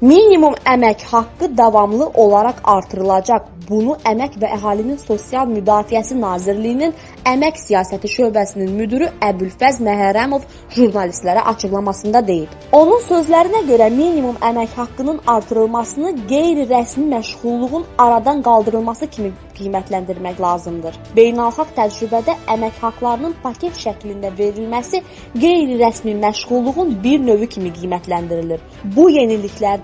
Minimum əmək haqqı davamlı olaraq artırılacaq. Bunu Əmək və Əhalinin Sosial Müdafiəsi Nazirliyinin Əmək Siyasəti şöbəsinin müdiri Əbülfəz Məhərrəmov jurnalistlərə açıqlamasında deyib. Onun sözlərinə görə minimum əmək haqqının artırılmasını qeyri-rəsmi məşğulluğun aradan qaldırılması kimi qiymətləndirmək lazımdır. Beynəlxalq təcrübədə əmək haqqlarının paket şəklində verilməsi qeyri-rəsmi məşğulluğun bir növü kimi qiymətləndirilir. Bu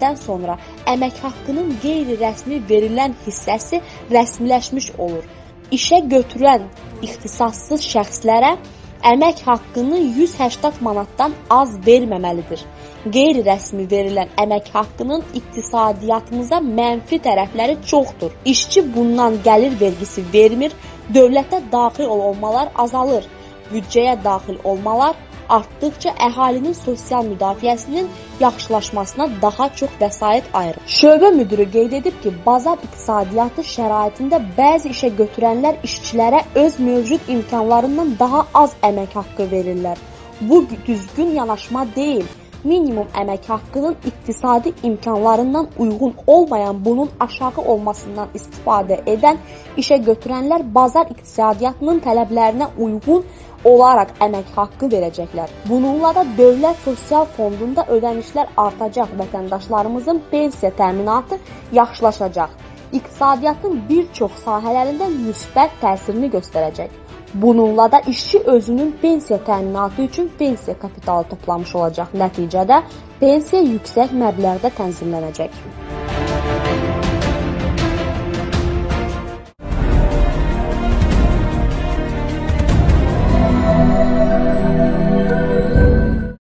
yeniliklərdən sonra əmək haqqının qeyri-rəsmi verilən hissəsi rəsmiləşmiş olur. İşə götürən ixtisassız şəxslərə əmək haqqını 180 manatdan az verməməlidir. Qeyri-rəsmi verilən əmək haqqının iqtisadiyyatımıza mənfi tərəfləri çoxdur. İşçi bundan gəlir vergisi vermir, dövlətə daxil olmalar azalır, büdcəyə daxil olmalar artdıqca əhalinin sosial müdafiəsinin yaxşılaşmasına daha çox vəsait ayırır. Şöbə müdiri qeyd edib ki, bazar iqtisadiyyatı şəraitində bəzi işə götürənlər işçilərə öz mövcud imkanlarından daha az əmək haqqı verirlər. Bu düzgün yanaşma deyil minimum əmək haqqının iqtisadi imkanlarından uyğun olmayan bunun aşağı olmasından istifadə edən işə götürənlər bazar iqtisadiyyatının tələblərinə uyğun olaraq əmək haqqı verəcəklər. Bununla da dövlət sosial fondunda ödənişlər artacaq, vətəndaşlarımızın pensiya təminatı yaxşılaşacaq. İqtisadiyyatın bir çox sahələrində müsbət təsirini göstərəcək. Bununla da işçi özünün pensiya təminatı üçün pensiya kapitalı toplamış olacaq. Nəticədə pensiya yüksək məbləğdə tənzimlənəcək.